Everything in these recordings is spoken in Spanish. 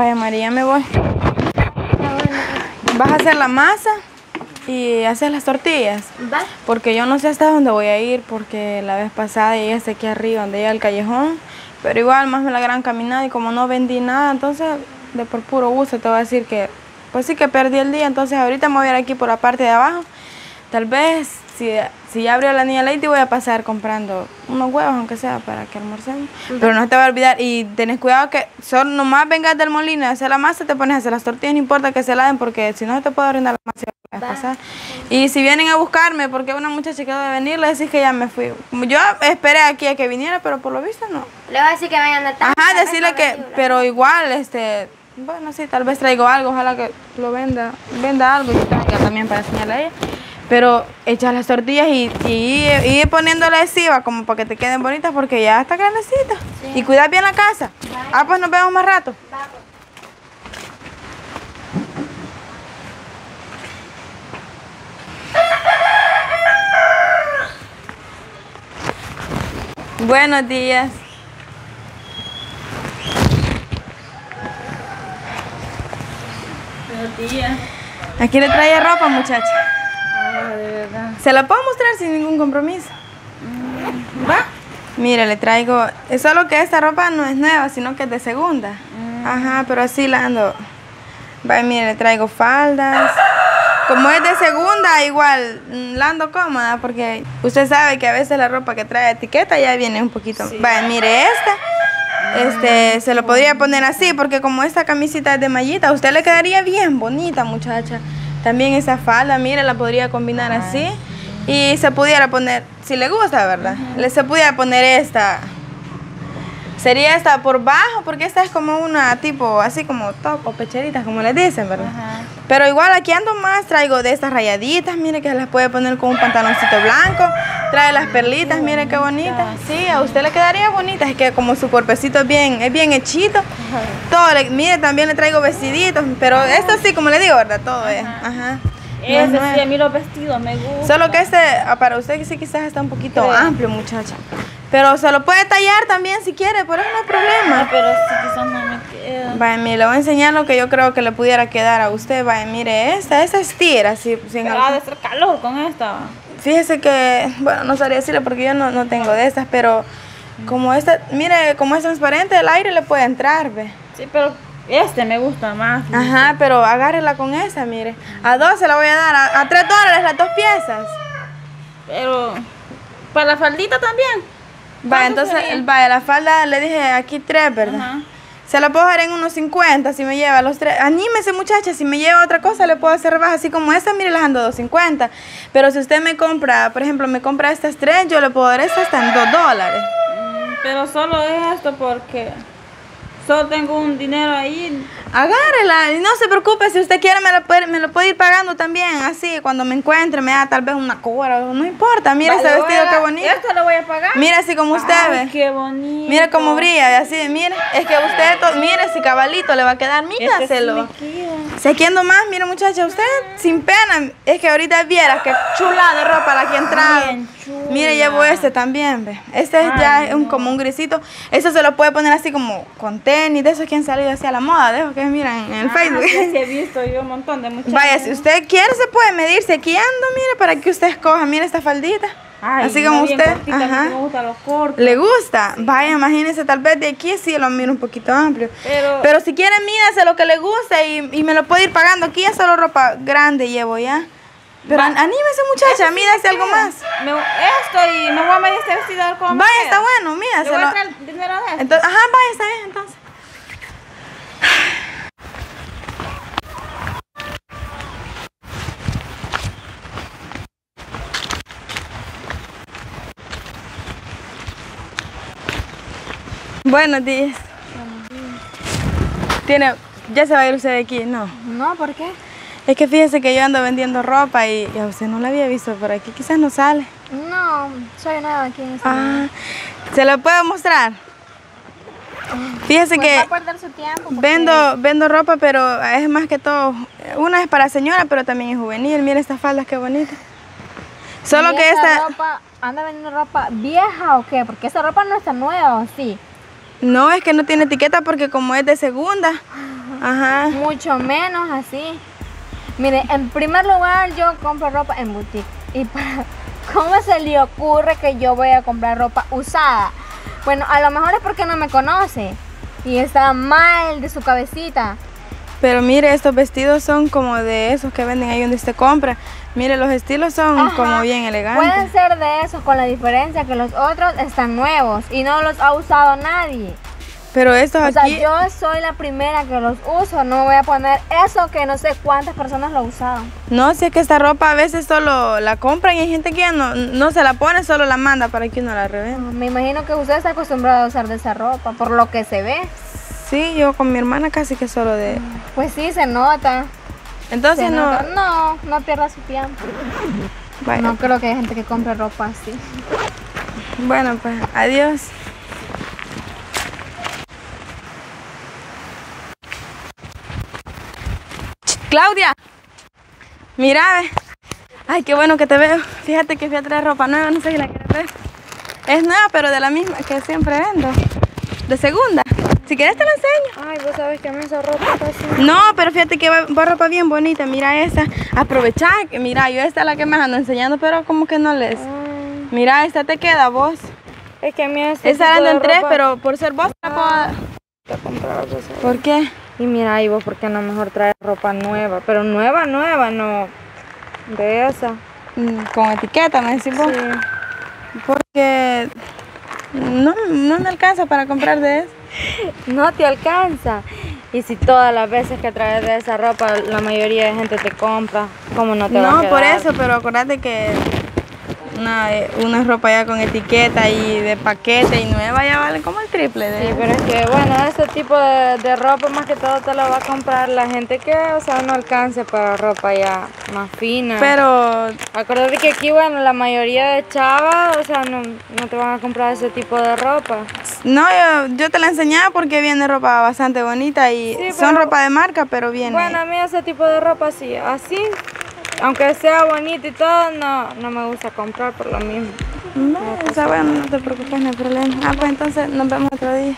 Vaya María, me voy. Vas a hacer la masa y hacer las tortillas. Va. Porque yo no sé hasta dónde voy a ir, porque la vez pasada llegué aquí arriba, donde llega el callejón. Pero igual, más me la gran caminada y como no vendí nada, entonces de por puro gusto te voy a decir que, pues sí que perdí el día. Entonces ahorita me voy a ir aquí por la parte de abajo. Tal vez, si, si ya abrió la niña Lady, voy a pasar comprando unos huevos, aunque sea, para que almorcemos. Pero no te va a olvidar. Y tenés cuidado que solo nomás vengas del molino y hacer la masa, te pones a hacer las tortillas, no importa que se la den, porque si no se te puede brindar la masa. vez pasada. Y si vienen a buscarme, porque una muchacha quedó de venir, le decís que ya me fui. Yo esperé aquí a que viniera, pero por lo visto no. Le voy a decir que vayan de tarde. Ajá, decirle que, pero igual, este, bueno, sí, tal vez traigo algo, ojalá que lo venda, venda algo y traiga también para enseñarle a ella. Pero echar las tortillas y, y, ir poniéndole adhesiva como para que te queden bonitas porque ya está grandecita. Y cuidar bien la casa. Ah, pues nos vemos más rato. Buenos días. Buenos días. Aquí le trae ropa, muchacha. De verdad. Se la puedo mostrar sin ningún compromiso. ¿Va? Mire, le traigo. Es solo que esta ropa no es nueva, sino que es de segunda. Ajá, pero así la ando. Va, mire, le traigo faldas. Como es de segunda, igual mm, la ando cómoda, porque usted sabe que a veces la ropa que trae etiqueta ya viene un poquito. Va, mire esta. Este, se lo podría poner así, porque como esta camisita es de mallita, a usted le quedaría bien bonita, muchacha. También esa falda, mire, la podría combinar así. Y se pudiera poner, si le gusta, ¿verdad? Le se pudiera poner esta. Sería esta por bajo, porque esta es como una tipo, así como top o pecheritas, como les dicen, ¿verdad? Ajá. Pero igual aquí ando más, traigo de estas rayaditas, mire que se las puede poner con un pantaloncito blanco. Trae las perlitas, mire qué bonitas. Sí, a usted le quedaría bonita, es que como su cuerpecito es bien, es bien hechito. Todo, le- mire, también le traigo vestiditos, pero esto sí, como le digo, ¿verdad? Todo es. Ajá. No es Ese sí, a mí los vestidos me gustan. Solo que este, ah, para usted sí quizás está un poquito amplio, muchacha. Pero se lo puede tallar también si quiere, por eso no hay Ah, problema. pero sí, quizás no me queda. Vaya, mire, le voy a enseñar lo que yo creo que le pudiera quedar a usted. Vaya, mire, esta, esta es tira, si, sin Pero algún- ha de ser calor con esta. Fíjese que, bueno, no sabría decirle porque yo no, no tengo de estas, pero como esta, mire, como es transparente, el aire le puede entrar, ve. Sí, pero este me gusta más. Ajá, pero agárrela con esa, mire. A dos se la voy a dar, a, a tres dólares las dos piezas. Pero para la faldita también. ¿Cuánto entonces, sería? vaya, la falda le dije aquí tres, ¿verdad? Ajá. Se la puedo dejar en unos 50 si me lleva los tres. Anímese, muchacha, si me lleva otra cosa le puedo hacer rebaja. Así como esta, mire, las ando 250. Pero si usted me compra, por ejemplo, me compra estas tres, yo le puedo dar estas hasta en 2 dólares. Pero solo es esto porque solo tengo un dinero ahí. Agárrela no se preocupe, si usted quiere me lo puede, me lo puede ir pagando también, así, cuando me encuentre, me da tal vez una cobra, no importa, mira Vale, ese vestido, a- qué bonito. Esto lo voy a pagar. Mira así como usted Ay, ve. qué bonito. Mira cómo brilla, así, mire, es que usted, mire si cabalito le va a quedar, Este míraselo. me queda. Se quiendo más, mire muchacha, usted sin pena, es que ahorita viera qué chula de ropa la que chula. Mire, llevo este también, ve. Este es Ay, ya es un, no. como un grisito. Eso se lo puede poner así como con tenis, de esos que han salido así a la moda, de esos que miran en el Ah, Facebook. sí, he visto yo un montón de muchachos. Vaya, si usted quiere se puede medir, se ando, mire, para que usted escoja, mire esta faldita. Ay, así como usted. cortita, Ajá. Me gustan los cortos. ¿Le gusta? Vaya, imagínese, tal vez de aquí sí lo miro un poquito amplio. Pero- Pero si quiere, mídase lo que le gusta y, y me lo puede ir pagando. Aquí ya solo ropa grande llevo ya. Pero Va. an- anímese, muchacha, mídase algo más. Me- esto y me voy a medir este vestido a ver cómo Vaya, está bueno, Le voy mídaselo. a traer dinero de esto. Entonces, ajá, vaya, está bien, entonces. Buenos días. Tiene, ya se va a ir usted de aquí, no. No, ¿por qué? Es que fíjese que yo ando vendiendo ropa y, y a usted no la había visto por aquí, quizás no sale. No, soy nueva aquí en Ah, ¿se lo puedo mostrar? Fíjese Pues que va a perder su tiempo. porque- vendo, vendo ropa, pero es más que todo, una es para señora, pero también es juvenil. Mira estas faldas, qué bonitas. Solo ¿Y que esta ropa, ¿Anda vendiendo ropa vieja o qué? Porque esta ropa no está nueva, ¿o sí? no es que no tiene etiqueta porque como es de segunda, Ajá. mucho menos así. Mire, en primer lugar yo compro ropa en boutique. Y para, ¿cómo se le ocurre que yo voy a comprar ropa usada? Bueno, a lo mejor es porque no me conoce y está mal de su cabecita. Pero mire, estos vestidos son como de esos que venden ahí donde usted compra. Mire, los estilos son Ajá. como bien elegantes. Pueden ser de esos con la diferencia que los otros están nuevos y no los ha usado nadie. Pero estos O sea, aquí, yo soy la primera que los uso, no voy a poner eso que no sé cuántas personas lo usaron. no sé que esta ropa a veces solo la compran y hay gente que ya no, no se la pone, solo la manda para que uno la revenda. Me imagino que usted está acostumbrado a usar de esa ropa, por lo que se ve. Sí, yo con mi hermana casi que solo de... Pues sí, se nota. Entonces se no... nota. No, no pierda su tiempo. No creo que haya gente que compre ropa así. Bueno, pues adiós. Claudia, mira, ve. Ay, qué bueno que te veo. Fíjate que fui a traer ropa nueva, no sé si la quieres ver. Es nueva, pero de la misma que siempre vendo. De segunda. Si quieres te la enseño. Ay, vos sabes que a mí esa ropa casi... No, pero fíjate que va, va ropa bien bonita. Mira esa. Aprovechá. que Mira, yo esta es la que me ando enseñando, pero como que no les. Mira, esta te queda vos. Es que a mí Esta tipo ando en tres, ropa- pero por ser vos la puedo dar. ¿Por qué? Y mira, y vos, ¿por qué no mejor traes ropa nueva? Pero nueva, nueva, no de esa. Mm, Con etiqueta, me decís vos. Sí. Porque no, no me alcanza para comprar de eso. No te alcanza. Y si todas las veces que traes de esa ropa, la mayoría de gente te compra, ¿cómo no te va a No, por eso, pero acordate que una, una ropa ya con etiqueta y de paquete y nueva ya vale como el triple de Sí, pero es que bueno, ese tipo de, de ropa más que todo te lo va a comprar la gente que, o sea, no alcance para ropa ya más fina. Pero Acuérdate que aquí, bueno, la mayoría de chavas, o sea, no, no te van a comprar ese tipo de ropa. no, yo, yo te la enseñaba porque viene ropa bastante bonita y Sí, son ropa de marca, pero viene. Bueno, a mí ese tipo de ropa sí, así, aunque sea bonito y todo, no, no me gusta comprar por lo mismo. No, o sea, bueno, no te preocupes, no hay problema. Ah, pues entonces nos vemos otro día.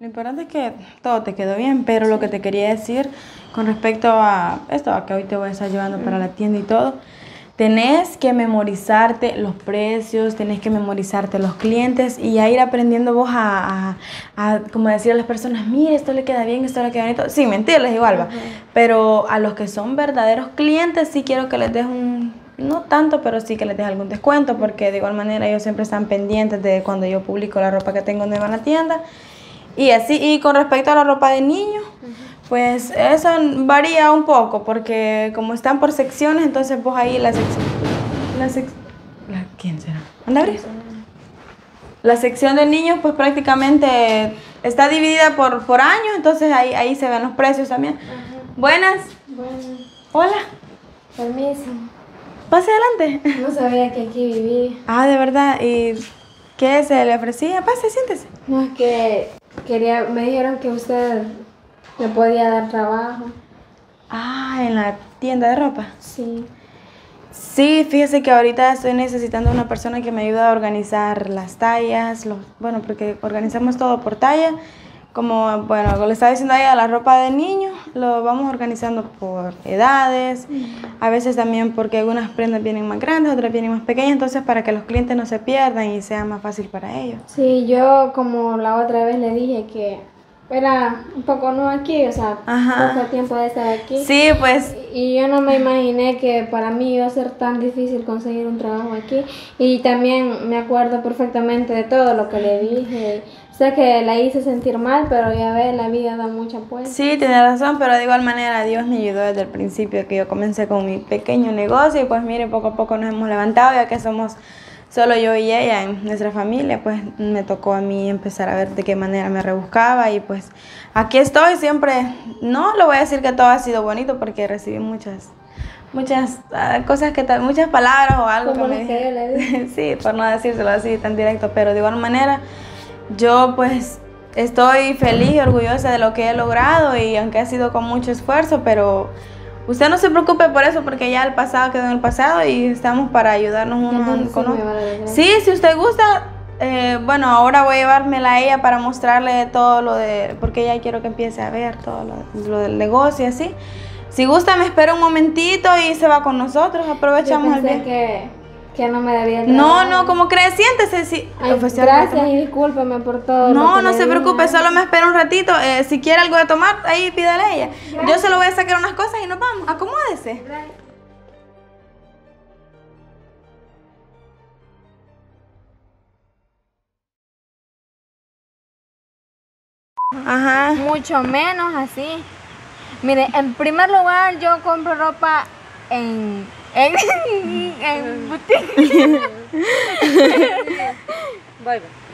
Lo importante es que todo te quedó bien, pero lo que te quería decir con respecto a esto, a que hoy te voy a estar llevando para la tienda y todo, tenés que memorizarte los precios, tenés que memorizarte los clientes y a ir aprendiendo vos a, a, a como decir a las personas, mire, esto le queda bien, esto le queda bonito, sin mentirles igual va, pero a los que son verdaderos clientes sí quiero que les des un, no tanto, pero sí que les des algún descuento, porque de igual manera ellos siempre están pendientes de cuando yo publico la ropa que tengo nueva en la tienda. Y así, y con respecto a la ropa de niño, pues eso varía un poco, porque como están por secciones, entonces vos ahí la sección. La sec- la- ¿Quién será? ¿Anda? La sección de niños, pues prácticamente está dividida por, por años, entonces ahí, ahí se ven los precios también. Buenas. Hola. Permiso. Pase adelante. No sabía que aquí vivía. Ah, de verdad. ¿Y qué se le ofrecía? Pase, siéntese. No, es que quería, me dijeron que usted me podía dar trabajo. Ah, en la tienda de ropa. Sí. Sí, fíjese que ahorita estoy necesitando una persona que me ayude a organizar las tallas, los, bueno, porque organizamos todo por talla. Como, bueno, le estaba diciendo a ella, la ropa de niño, lo vamos organizando por edades, a veces también porque algunas prendas vienen más grandes, otras vienen más pequeñas, entonces para que los clientes no se pierdan y sea más fácil para ellos. Sí, yo como la otra vez le dije que era un poco nuevo aquí, o sea, Ajá. poco tiempo de estar aquí. Sí, pues Y yo no me imaginé que para mí iba a ser tan difícil conseguir un trabajo aquí. Y también me acuerdo perfectamente de todo lo que le dije. Sé que la hice sentir mal, pero ya ve, la vida da mucha vuelta. Sí, tiene razón, pero de igual manera Dios me ayudó desde el principio que yo comencé con mi pequeño negocio y pues mire, poco a poco nos hemos levantado ya que somos solo yo y ella en nuestra familia, pues me tocó a mí empezar a ver de qué manera me rebuscaba y pues aquí estoy siempre, no lo voy a decir que todo ha sido bonito porque recibí muchas muchas ah, cosas que tal, muchas palabras o algo Como que me sí, por no decírselo así tan directo, pero de igual manera yo pues estoy feliz y orgullosa de lo que he logrado y aunque ha sido con mucho esfuerzo, pero usted no se preocupe por eso porque ya el pasado quedó en el pasado y estamos para ayudarnos unos con otros. Sí, si usted gusta, eh, bueno, ahora voy a llevármela a ella para mostrarle todo lo de, porque ella quiero que empiece a ver todo lo, lo del negocio y así. Si gusta, me espera un momentito y se va con nosotros, Yo aprovechamos el pensé viaje. que, que no me el No, no, como crees, siéntese. Ay, Oficialmente. gracias y discúlpeme por todo. No, no se dije. preocupe, solo me espera un ratito. Eh, si quiere algo de tomar, ahí pídale a ella. Yo se lo voy a sacar unas cosas y nos vamos. Acomódese. Ajá. Mucho menos así. Mire, en primer lugar yo compro ropa en en, en boutique. Bye, bye.